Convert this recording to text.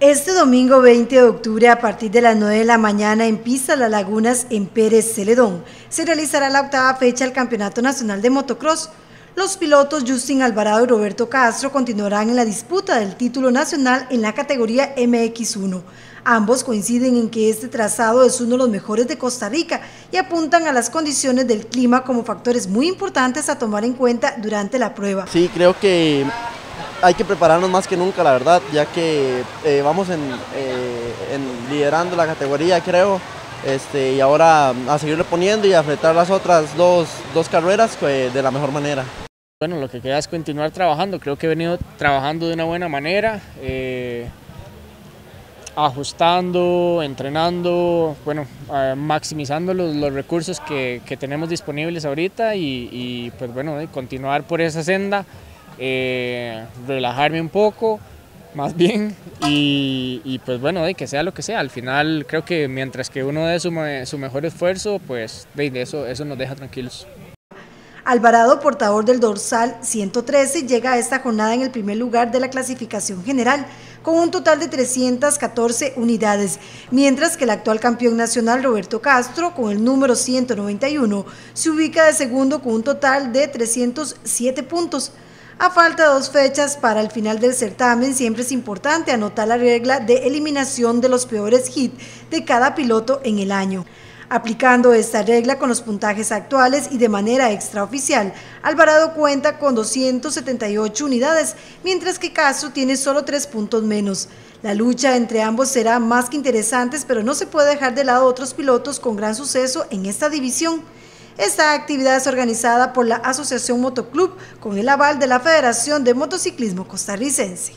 Este domingo 20 de octubre a partir de las 9 de la mañana en Pista Las Lagunas en Pérez Celedón se realizará la octava fecha del Campeonato Nacional de Motocross. Los pilotos Justin Alvarado y Roberto Castro continuarán en la disputa del título nacional en la categoría MX1. Ambos coinciden en que este trazado es uno de los mejores de Costa Rica y apuntan a las condiciones del clima como factores muy importantes a tomar en cuenta durante la prueba. Sí, creo que hay que prepararnos más que nunca, la verdad, ya que eh, vamos eh, en, liderando la categoría, creo, este, y ahora a seguirle poniendo y a enfrentar las otras dos, dos carreras pues, de la mejor manera. Bueno, lo que queda es continuar trabajando, creo que he venido trabajando de una buena manera, eh, ajustando, entrenando, bueno, maximizando los, los recursos que, que, tenemos disponibles ahorita y pues bueno, continuar por esa senda. Eh, relajarme un poco, más bien, y, pues bueno, de que sea lo que sea. Al final creo que mientras que uno dé su, mejor esfuerzo, pues de, eso, eso nos deja tranquilos. Alvarado, portador del dorsal 113, llega a esta jornada en el primer lugar de la clasificación general, con un total de 314 unidades, mientras que el actual campeón nacional Roberto Castro, con el número 191, se ubica de segundo con un total de 307 puntos. A falta de dos fechas para el final del certamen, siempre es importante anotar la regla de eliminación de los peores hits de cada piloto en el año. Aplicando esta regla con los puntajes actuales y de manera extraoficial, Alvarado cuenta con 278 unidades, mientras que Castro tiene solo tres puntos menos. La lucha entre ambos será más que interesante, pero no se puede dejar de lado otros pilotos con gran suceso en esta división. Esta actividad es organizada por la Asociación Motoclub con el aval de la Federación de Motociclismo Costarricense.